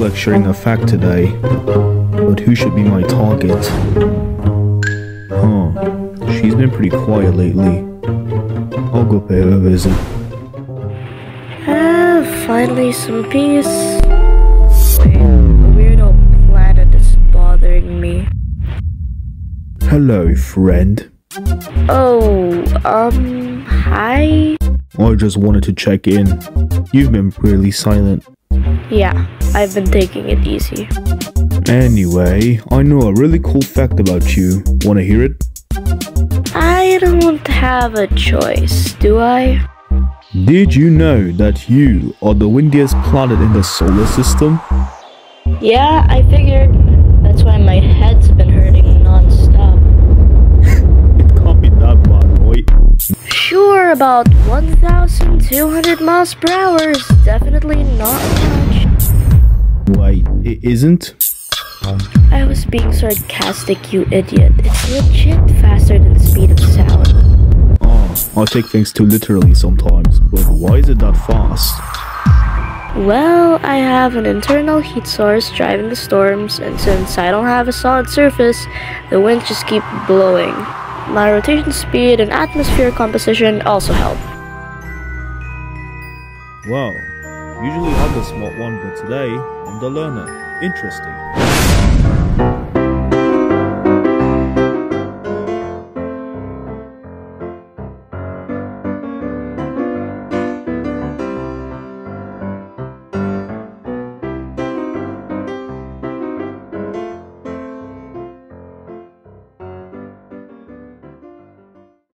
like sharing a fact today, but who should be my target? Huh, she's been pretty quiet lately. I'll go pay her a visit. Ah, finally some peace. Weirdo planet is bothering me. Hello, friend. Oh, um, hi? I just wanted to check in. You've been really silent. Yeah, I've been taking it easy. Anyway, I know a really cool fact about you. Wanna hear it? I don't have a choice, do I? Did you know that you are the windiest planet in the solar system? Yeah, I figured. That's why my head's About 1,200 miles per hour is definitely not much. Wait, it isn't? I was being sarcastic, you idiot. It's legit faster than the speed of sound. Oh, I take things too literally sometimes, but why is it that fast? Well, I have an internal heat source driving the storms, and since I don't have a solid surface, the winds just keep blowing. My rotation speed and atmosphere composition also help. Wow, usually I'm the smart one, but today I'm the learner. Interesting.